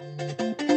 Música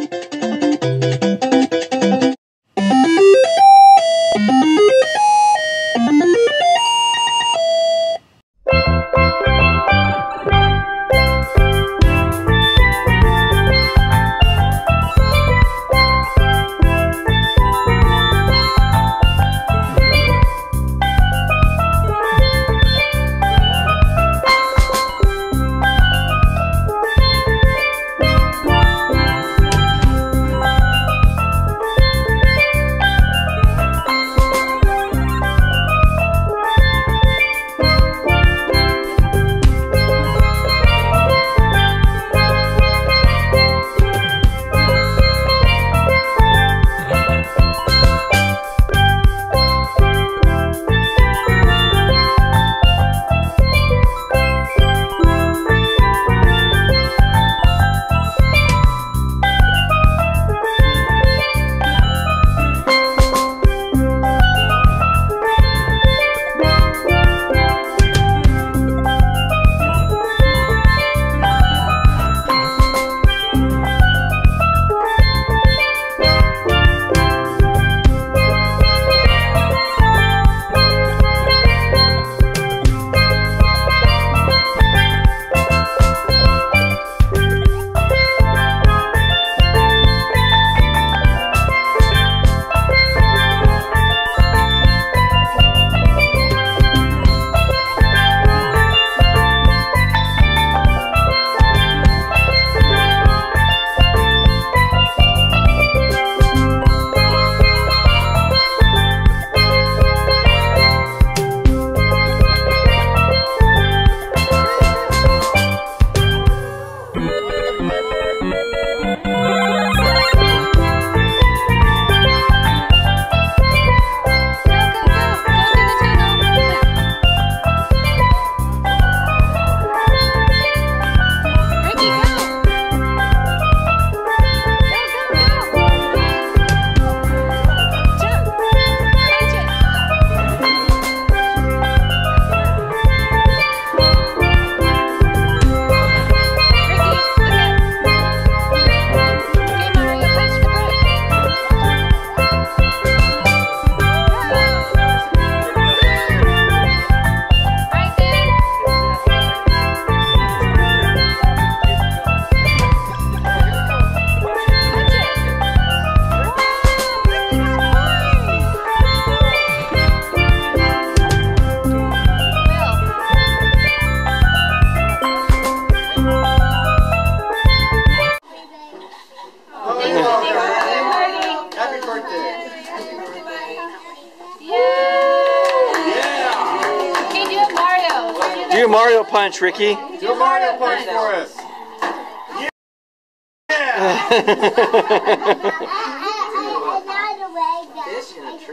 your Mario punch, Ricky. Do a Mario punch for us.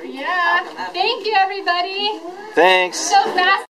Yeah. Thank you, everybody. Thanks. So fast.